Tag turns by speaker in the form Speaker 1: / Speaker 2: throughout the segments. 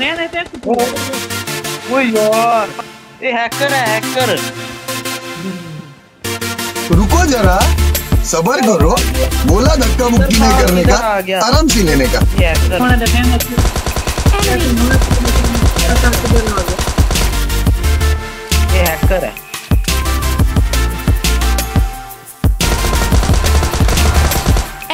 Speaker 1: है
Speaker 2: रुको जरा सबर करो। बोला धक्का मुक्की नहीं करने का आराम से लेने का।
Speaker 1: हैकर है।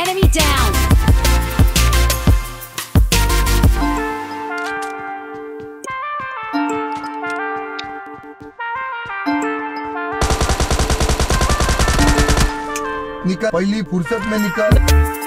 Speaker 3: Enemy down.
Speaker 2: निकाल पहली फुर्सत में निकाल।